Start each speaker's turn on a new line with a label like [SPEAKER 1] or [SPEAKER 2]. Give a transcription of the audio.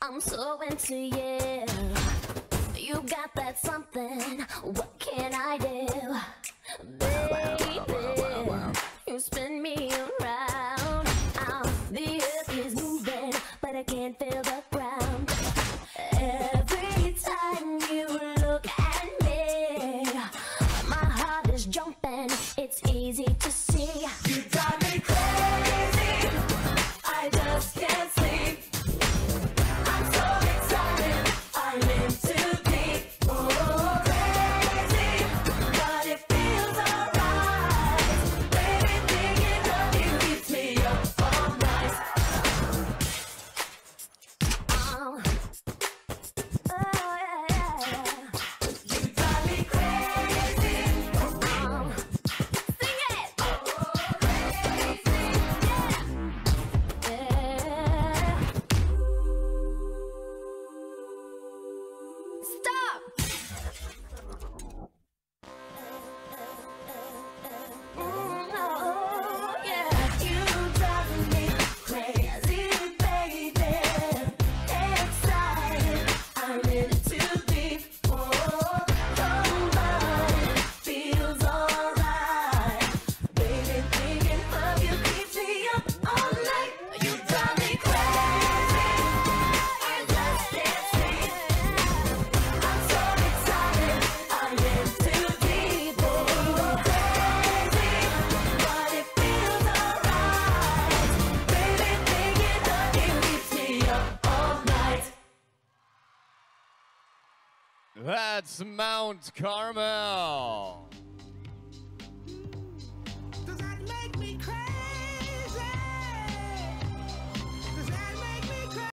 [SPEAKER 1] I'm so into you. You got that something. What can I do? Baby, you spin me around. The earth is moving, but I can't. It's easy to see. You got
[SPEAKER 2] That's Mount Carmel.